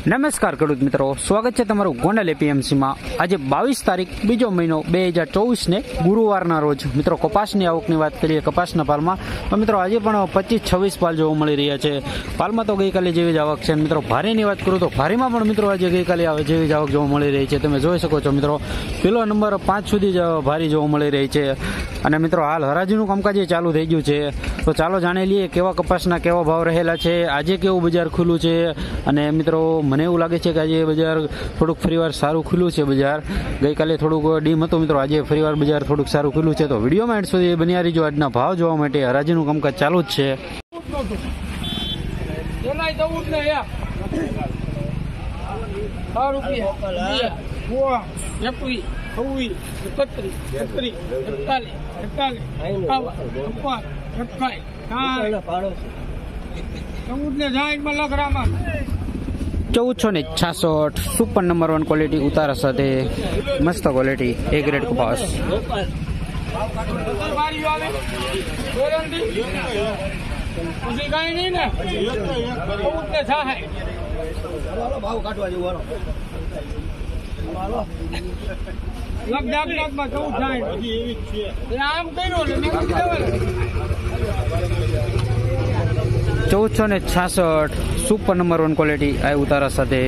નમસ્કાર ખેડૂત મિત્રો. સ્વાગત છે તમારું ગોંડલ એપીએમસીમાં આજે બાવીસ તારીખ, બીજો મહિનો બે હજાર ચોવીસને ગુરુવારના રોજ. મિત્રો, કપાસની આવકની વાત કરીએ, કપાસના પાલમાં તો મિત્રો, આજે પણ પચીસ, છવ્વીસ પાલ જોવા મળી રહ્યા છે. પાલમાં તો ગઈકાલે જેવી જ આવક છે. મિત્રો, ભારેની વાત કરું તો ભારેમાં પણ મિત્રો આજે ગઈકાલે આવે જેવી જ આવક જોવા મળી રહી છે. તમે જોઈ શકો છો મિત્રો, પેલો નંબર પાંચ સુધી જ ભારી જોવા મળી રહી છે. અને મિત્રો હાલ હરાજીનું કામકાજ એ ચાલુ થઈ ગયું છે. તો ચાલો જાણી લઈએ કેવા કપાસના કેવા ભાવ રહેલા છે આજે કેવું બજાર ખુલ્લું છે અને મિત્રો મને એવું લાગે છે કે આજે બજાર થોડુંક ફરીવાર સારું ખુલ્લું છે બજાર. ગઈકાલે થોડુંક ડીમ હતું મિત્રો આજે ફરીવાર બજાર થોડુંક સારું ખુલ્લું છે. તો વિડીયોમાં એડ સુધી બન્યા રહીજો. આજના ભાવ જોવા માટે હરાજીનું કામકાજ ચાલુ જ છે. રૂપિયા. છવ્વીસ એકત્રીસ એકત્રીસ એકતાલીસ એકતાલીસ એકાવન છપ્પન અઠ્ઠાવીસ ચૌદ ને સાઠમાં લખ ચૌદસો ને છાસઠ સુપર નંબર વન ક્વોલિટી ઉતારા સાથે મસ્ત ક્વોલિટી એ ગ્રેડ કપાસ. બારીઓ આવે ગેરંટી. પછી કાંઈ નહીં ને? ચૌદ ને સાઠ લખ જાત જાતમાં ચૌદ સાઠ એ આમ કર્યું ને મેં કીધું દેવાનું. ચૌદસો ને છાસઠ સુપર નંબર વન ક્વોલિટી આ ઉતારા સાથે.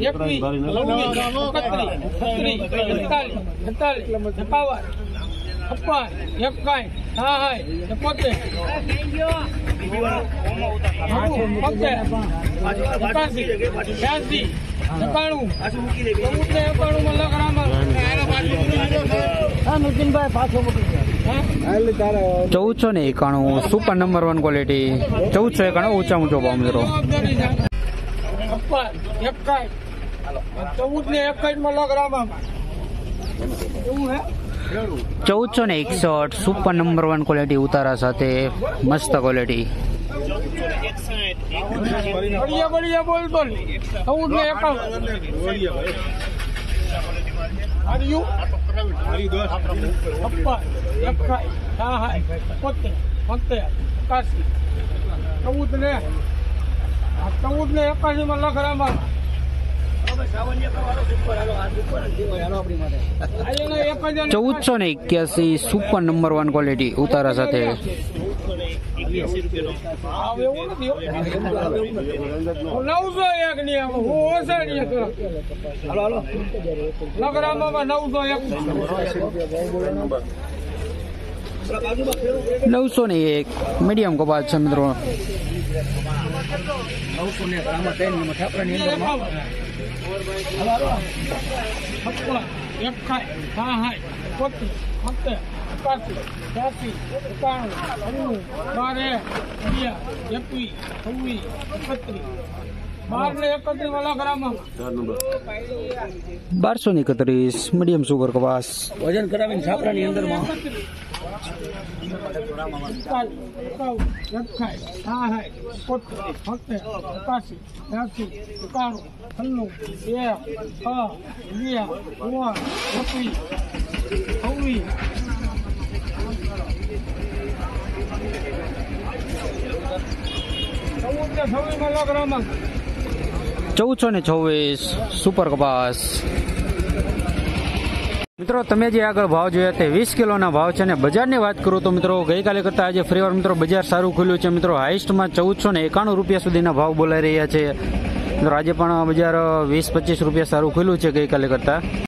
એકવીસ છપ્પન એકાઈ સાઠ એકોતેર એકાસી બ્યાસી એકાણું ચૌદ ને એકાણું માં લખ ચૌદસો ને એકાણું સુપર નંબર વન ક્વોલિટી ચૌદસો એકાણું ઊંચા ઊંચો ભાવ મિત્રો ચૌદ ને એકાઈ માં લખ રામામાં એવું હે ચૌદસો ને એકસઠ, સુપર નંબર વન ક્વોલિટી ઉતારા સાથે મસ્ત ક્વોલિટી ચૌદ ને ચૌદ ને એકાસી માં લખ રામામાં ચૌદસો ને એક્યાસી સુપર નંબર વન ક્વોલિટી ઉતારા સાથે. નવસો નવસો નવસો ને એક મીડિયમ કપાસ છે મિત્રો. છપ્પન એકાઈ સાઠ હા સત્તર એકાસી ત્યાસી એકાણું અઠ્ઠાણું બારે અગિયાર એકવીસ છવ્વીસ એકત્રીસ બારસો ને એકત્રીસ મીડિયમ સુગર કપાસ. વજન કરાવીને છાપરાની અંદરમાં. ચૌદસો ને છવ્વીસ સુપર કપાસ મિત્રો, તમે જે આગળ ભાવ જોયા તે વીસ કિલોના ભાવ છે અને બજારની વાત કરું તો મિત્રો, ગઈકાલે કરતા આજે ફરીવાર મિત્રો બજાર સારું ખુલ્યું છે. મિત્રો હાઈસ્ટમાં ચૌદસો ને એકાણું રૂપિયા સુધીના ભાવ બોલાઈ રહ્યા છે. મિત્રો, આજે પણ બજાર વીસ પચીસ રૂપિયા સારું ખુલ્યું છે ગઈકાલે કરતા.